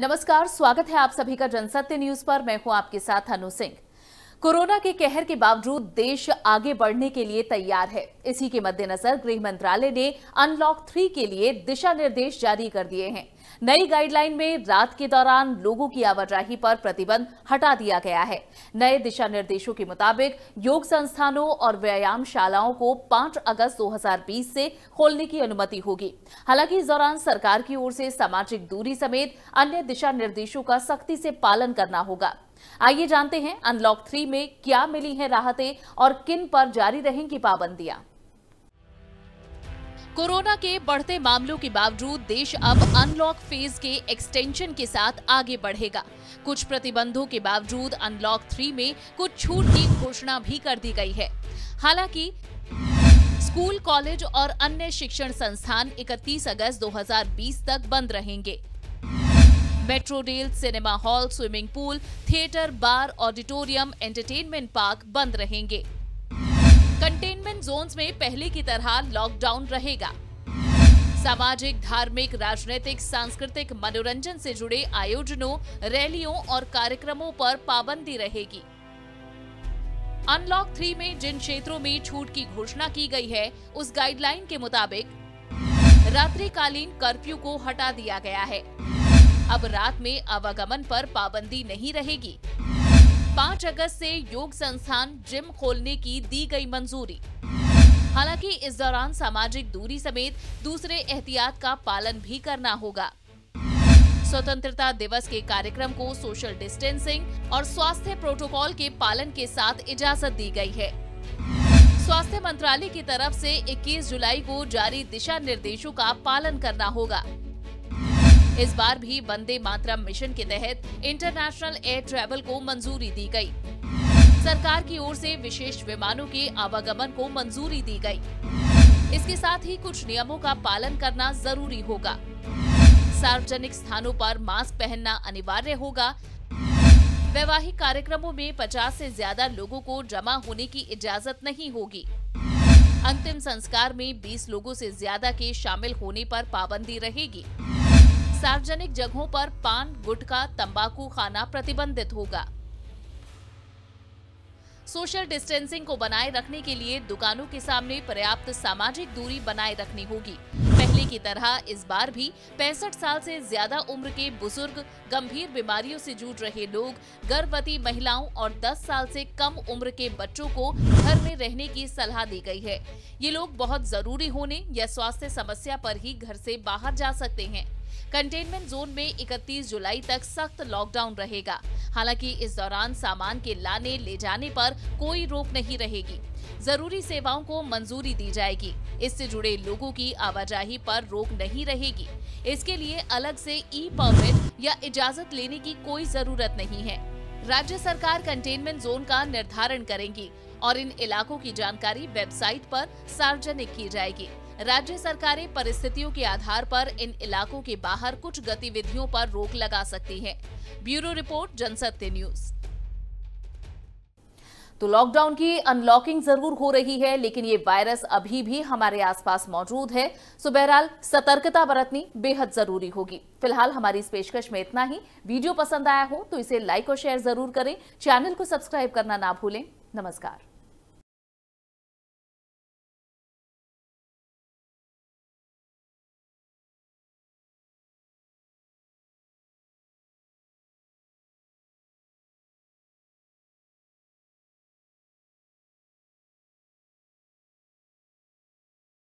नमस्कार, स्वागत है आप सभी का जनसत्य न्यूज़ पर। मैं हूँ आपके साथ अनु सिंह। कोरोना के कहर के बावजूद देश आगे बढ़ने के लिए तैयार है। इसी के मद्देनजर गृह मंत्रालय ने अनलॉक थ्री के लिए दिशा निर्देश जारी कर दिए हैं। नई गाइडलाइन में रात के दौरान लोगों की आवाजाही पर प्रतिबंध हटा दिया गया है। नए दिशा निर्देशों के मुताबिक योग संस्थानों और व्यायाम शालाओं को 5 अगस्त 2020 से खोलने की अनुमति होगी। हालाँकि इस दौरान सरकार की ओर से सामाजिक दूरी समेत अन्य दिशा निर्देशों का सख्ती से पालन करना होगा। आइए जानते हैं अनलॉक थ्री में क्या मिली है राहतें और किन पर जारी रहेंगी पाबंदियाँ। कोरोना के बढ़ते मामलों के बावजूद देश अब अनलॉक फ़ेज़ के एक्सटेंशन के साथ आगे बढ़ेगा। कुछ प्रतिबंधों के बावजूद अनलॉक थ्री में कुछ छूट की घोषणा भी कर दी गई है। हालाँकि, स्कूल, कॉलेज और अन्य शिक्षण संस्थान 31 अगस्त 2020 तक बंद रहेंगे। Metro rail, cinema hall, swimming pool, theatre, bar, auditorium, entertainment park बंद रहेंगे। कंटेनमेंट जोन्स में पहले की तरह लॉकडाउन रहेगा। सामाजिक, धार्मिक, राजनीतिक, सांस्कृतिक मनोरंजन से जुड़े आयोजनों, रैलियों और कार्यक्रमों पर पाबंदी रहेगी। अनलॉक थ्री में जिन क्षेत्रों में छूट की घोषणा की गई है, उस गाइडलाइन के मुताबिक रात्रिकालीन कर्फ्यू को हटा दिया गया है। अब रात में आवागमन पर पाबंदी नहीं रहेगी। पाँच अगस्त से योग संस्थान जिम खोलने की दी गई मंजूरी। हालाँकि इस दौरान सामाजिक दूरी समेत दूसरे एहतियात का पालन भी करना होगा। स्वतंत्रता दिवस के कार्यक्रम को सोशल डिस्टेंसिंग और स्वास्थ्य प्रोटोकॉल के पालन के साथ इजाज़त दी गई है। स्वास्थ्य मंत्रालय की तरफ़ से 21 जुलाई को जारी दिशा निर्देशों का पालन करना होगा। इस बार भी वंदे मातरम मिशन के तहत इंटरनेशनल एयर ट्रैवल को मंजूरी दी गई। सरकार की ओर से विशेष विमानों के आवागमन को मंजूरी दी गई। इसके साथ ही कुछ नियमों का पालन करना ज़रूरी होगा सार्वजनिक स्थानों पर मास्क पहनना अनिवार्य होगा वैवाहिक कार्यक्रमों में 50 से ज़्यादा लोगों को जमा होने की इजाज़त नहीं होगी अंतिम संस्कार में 20 लोगों से ज़्यादा के शामिल होने पर पाबंदी रहेगी सार्वजनिक जगहों पर पान, गुटखा, तंबाकू खाना प्रतिबंधित होगा। सोशल डिस्टेंसिंग को बनाए रखने के लिए दुकानों के सामने पर्याप्त सामाजिक दूरी बनाए रखनी होगी। पहले की तरह इस बार भी पैंसठ साल से ज़्यादा उम्र के बुज़ुर्ग, गंभीर बीमारियों से जूझ रहे लोग, गर्भवती महिलाओं और 10 साल से कम उम्र के बच्चों को घर में रहने की सलाह दी गई है। ये लोग बहुत ज़रूरी होने या स्वास्थ्य समस्या पर ही घर से बाहर जा सकते हैं। कंटेनमेंट जोन में 31 जुलाई तक सख्त लॉकडाउन रहेगा। हालाँकि इस दौरान सामान के लाने, ले जाने पर कोई रोक नहीं रहेगी। ज़रूरी सेवाओं को मंजूरी दी जाएगी। इससे जुड़े लोगों की आवाजाही पर रोक नहीं रहेगी। इसके लिए अलग से ई परमिट या इजाज़त लेने की कोई ज़रूरत नहीं है। राज्य सरकार कंटेनमेंट जोन का निर्धारण करेंगी और इन इलाकों की जानकारी वेबसाइट पर सार्वजनिक की जाएगी। राज्य सरकारें परिस्थितियों के आधार पर इन इलाकों के बाहर कुछ गतिविधियों पर रोक लगा सकती हैं। Bureau report, Jansatya news. तो लॉकडाउन की अनलॉकिंग ज़रूर हो रही है, लेकिन ये वायरस अभी भी हमारे आसपास मौजूद है। सो बहरहाल, सतर्कता बरतनी बेहद ज़रूरी होगी। फ़िलहाल हमारी इस पेशकश में इतना ही। वीडियो पसंद आया हो तो इसे लाइक और शेयर ज़रूर करें। चैनल को सब्सक्राइब करना ना भूलें। नमस्कार।